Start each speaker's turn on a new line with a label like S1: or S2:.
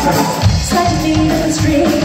S1: Sliding in the stream.